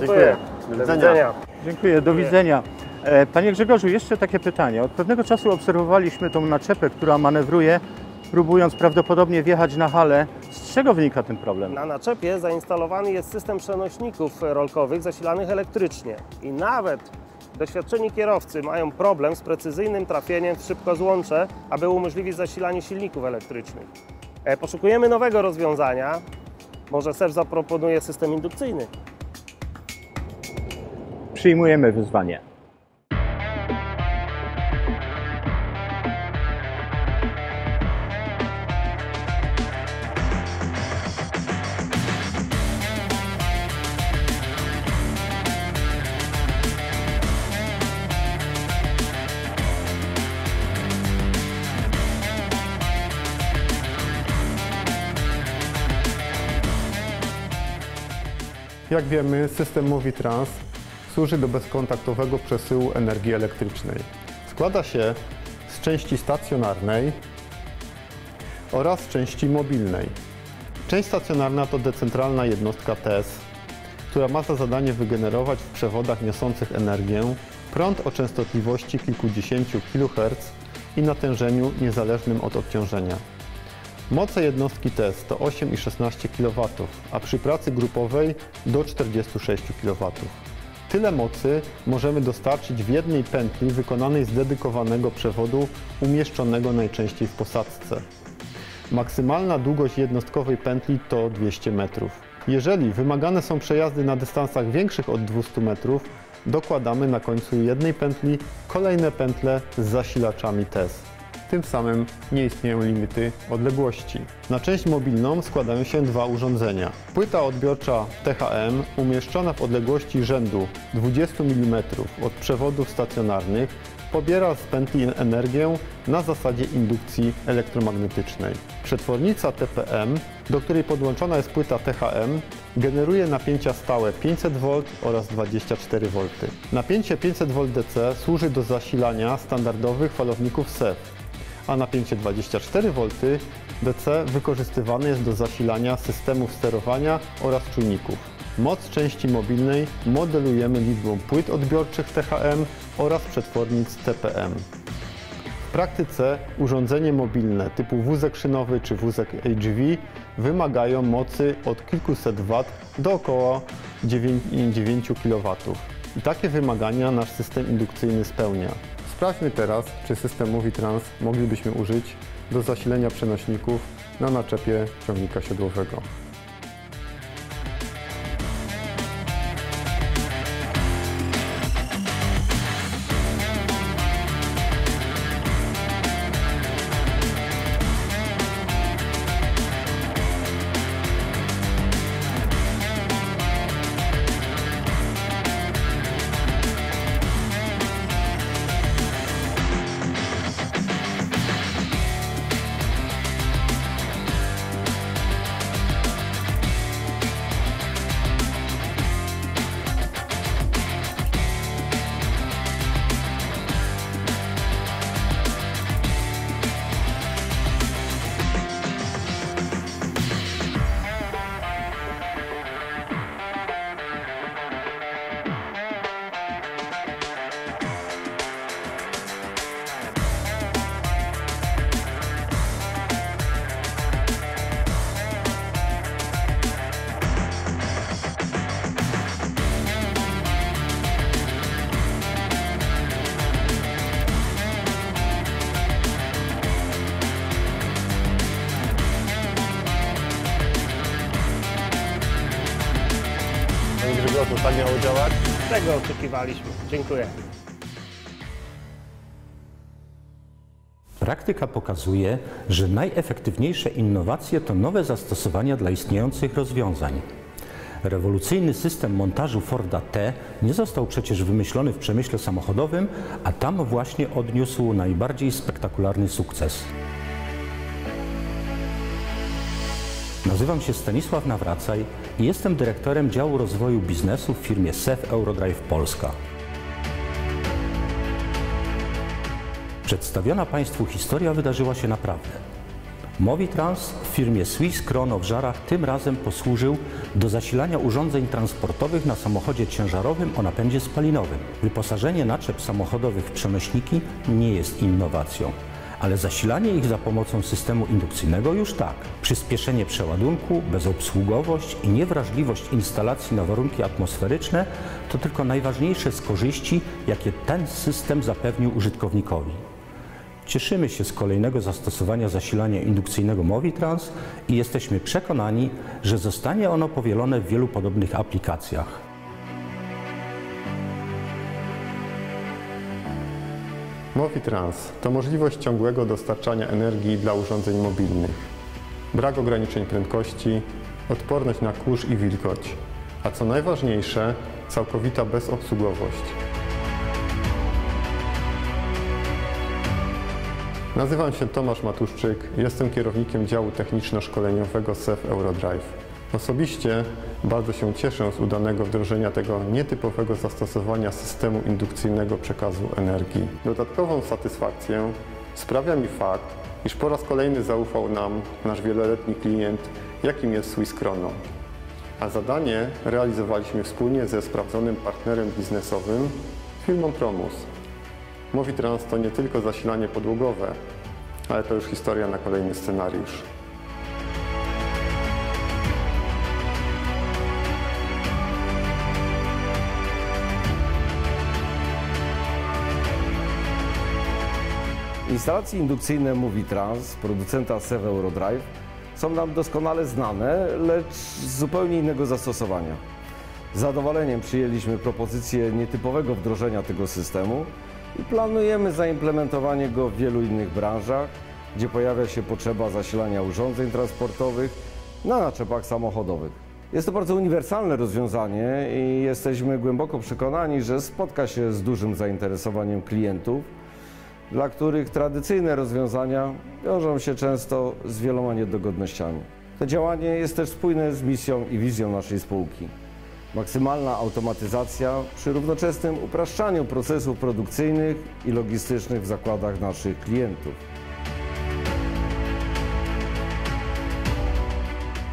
Dziękuję. Do Do widzenia. Dziękuję, do widzenia. E, Panie Grzegorzu, jeszcze takie pytanie. Od pewnego czasu obserwowaliśmy tą naczepę, która manewruje, próbując prawdopodobnie wjechać na halę. Z czego wynika ten problem? Na naczepie zainstalowany jest system przenośników rolkowych zasilanych elektrycznie. I nawet doświadczeni kierowcy mają problem z precyzyjnym trafieniem w szybkozłącze, aby umożliwić zasilanie silników elektrycznych. E, Poszukujemy nowego rozwiązania. Może SEF zaproponuje system indukcyjny. Przyjmujemy wyzwanie. Jak wiemy, system MoviTrans służy do bezkontaktowego przesyłu energii elektrycznej. Składa się z części stacjonarnej oraz części mobilnej. Część stacjonarna to decentralna jednostka TES, która ma za zadanie wygenerować w przewodach niosących energię prąd o częstotliwości kilkudziesięciu kHz i natężeniu niezależnym od obciążenia. Moce jednostki TES to 8 i 16 kW, a przy pracy grupowej do 46 kW. Tyle mocy możemy dostarczyć w jednej pętli wykonanej z dedykowanego przewodu umieszczonego najczęściej w posadzce. Maksymalna długość jednostkowej pętli to 200 metrów. Jeżeli wymagane są przejazdy na dystansach większych od 200 metrów, dokładamy na końcu jednej pętli kolejne pętle z zasilaczami TES. Tym samym nie istnieją limity odległości. Na część mobilną składają się dwa urządzenia. Płyta odbiorcza THM umieszczona w odległości rzędu 20 mm od przewodów stacjonarnych pobiera z pętli energię na zasadzie indukcji elektromagnetycznej. Przetwornica TPM, do której podłączona jest płyta THM, generuje napięcia stałe 500 V oraz 24 V. Napięcie 500 V DC służy do zasilania standardowych falowników SEF, a napięcie 24 V DC wykorzystywane jest do zasilania systemów sterowania oraz czujników. Moc części mobilnej modelujemy liczbą płyt odbiorczych THM oraz przetwornic TPM. W praktyce urządzenie mobilne typu wózek szynowy czy wózek HV wymagają mocy od kilkuset W do około 9, 9 kW. I takie wymagania nasz system indukcyjny spełnia. Sprawdźmy teraz, czy system MoviTrans moglibyśmy użyć do zasilenia przenośników na naczepie ciągnika siodłowego. Tego oczekiwaliśmy. Dziękuję. Praktyka pokazuje, że najefektywniejsze innowacje to nowe zastosowania dla istniejących rozwiązań. Rewolucyjny system montażu Forda T nie został przecież wymyślony w przemyśle samochodowym, a tam właśnie odniósł najbardziej spektakularny sukces. Nazywam się Stanisław Nawracaj jestem dyrektorem działu rozwoju biznesu w firmie SEF Eurodrive Polska. Przedstawiona Państwu historia wydarzyła się naprawdę. Movitrans w firmie Swiss Chrono w Żarach tym razem posłużył do zasilania urządzeń transportowych na samochodzie ciężarowym o napędzie spalinowym. Wyposażenie naczep samochodowych w przenośniki nie jest innowacją ale zasilanie ich za pomocą systemu indukcyjnego już tak. Przyspieszenie przeładunku, bezobsługowość i niewrażliwość instalacji na warunki atmosferyczne to tylko najważniejsze z korzyści, jakie ten system zapewnił użytkownikowi. Cieszymy się z kolejnego zastosowania zasilania indukcyjnego Movitrans i jesteśmy przekonani, że zostanie ono powielone w wielu podobnych aplikacjach. Movitrans to możliwość ciągłego dostarczania energii dla urządzeń mobilnych. Brak ograniczeń prędkości, odporność na kurz i wilgoć, a co najważniejsze, całkowita bezobsługowość. Nazywam się Tomasz Matuszczyk, jestem kierownikiem działu techniczno-szkoleniowego SEF Eurodrive. Osobiście bardzo się cieszę z udanego wdrożenia tego nietypowego zastosowania systemu indukcyjnego przekazu energii. Dodatkową satysfakcję sprawia mi fakt, iż po raz kolejny zaufał nam nasz wieloletni klient, jakim jest Swiss Chrono. A zadanie realizowaliśmy wspólnie ze sprawdzonym partnerem biznesowym, firmą Promus. Movitrans to nie tylko zasilanie podłogowe, ale to już historia na kolejny scenariusz. Instalacje indukcyjne Movitrans, producenta SEV Eurodrive, są nam doskonale znane, lecz z zupełnie innego zastosowania. Z zadowoleniem przyjęliśmy propozycję nietypowego wdrożenia tego systemu i planujemy zaimplementowanie go w wielu innych branżach, gdzie pojawia się potrzeba zasilania urządzeń transportowych na naczepach samochodowych. Jest to bardzo uniwersalne rozwiązanie i jesteśmy głęboko przekonani, że spotka się z dużym zainteresowaniem klientów, dla których tradycyjne rozwiązania wiążą się często z wieloma niedogodnościami. To działanie jest też spójne z misją i wizją naszej spółki. Maksymalna automatyzacja przy równoczesnym upraszczaniu procesów produkcyjnych i logistycznych w zakładach naszych klientów.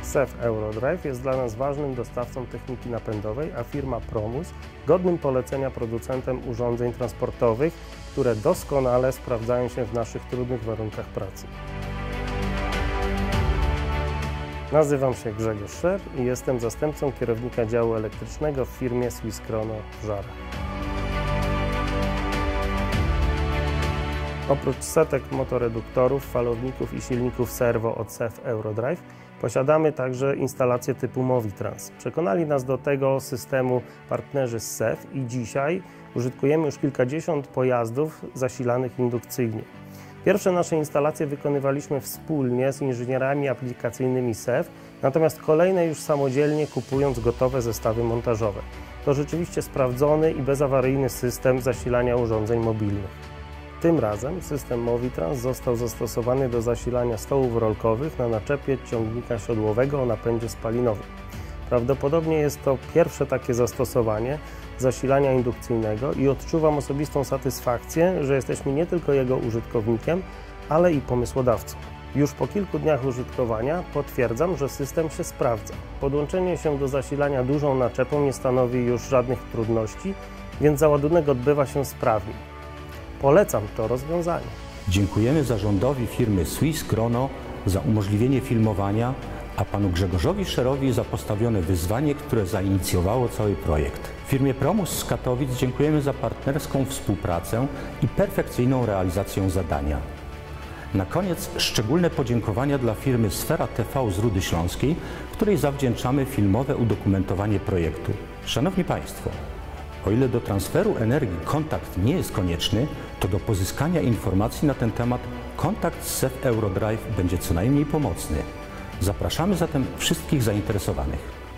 SEF Eurodrive jest dla nas ważnym dostawcą techniki napędowej, a firma Promus godnym polecenia producentem urządzeń transportowych, które doskonale sprawdzają się w naszych trudnych warunkach pracy. Nazywam się Grzegorz Szer i jestem zastępcą kierownika działu elektrycznego w firmie Swiss Chrono w Żarach. Oprócz setek motoreduktorów, falowników i silników serwo od SEF Eurodrive posiadamy także instalację typu Movitrans. Przekonali nas do tego systemu partnerzy z SEF i dzisiaj użytkujemy już kilkadziesiąt pojazdów zasilanych indukcyjnie. Pierwsze nasze instalacje wykonywaliśmy wspólnie z inżynierami aplikacyjnymi SEF, natomiast kolejne już samodzielnie kupując gotowe zestawy montażowe. To rzeczywiście sprawdzony i bezawaryjny system zasilania urządzeń mobilnych. Tym razem system Movitrans został zastosowany do zasilania stołów rolkowych na naczepie ciągnika siodłowego o napędzie spalinowym. Prawdopodobnie jest to pierwsze takie zastosowanie zasilania indukcyjnego i odczuwam osobistą satysfakcję, że jesteśmy nie tylko jego użytkownikiem, ale i pomysłodawcą. Już po kilku dniach użytkowania potwierdzam, że system się sprawdza. Podłączenie się do zasilania dużą naczepą nie stanowi już żadnych trudności, więc załadunek odbywa się sprawnie. Polecam to rozwiązanie. Dziękujemy zarządowi firmy Swiss Chrono za umożliwienie filmowania, a panu Grzegorzowi Szerowi za postawione wyzwanie, które zainicjowało cały projekt. Firmie Promus z Katowic dziękujemy za partnerską współpracę i perfekcyjną realizację zadania. Na koniec szczególne podziękowania dla firmy Sfera TV z Rudy Śląskiej, której zawdzięczamy filmowe udokumentowanie projektu. Szanowni Państwo, o ile do transferu energii kontakt nie jest konieczny, to do pozyskania informacji na ten temat kontakt z SEF Eurodrive będzie co najmniej pomocny. Zapraszamy zatem wszystkich zainteresowanych.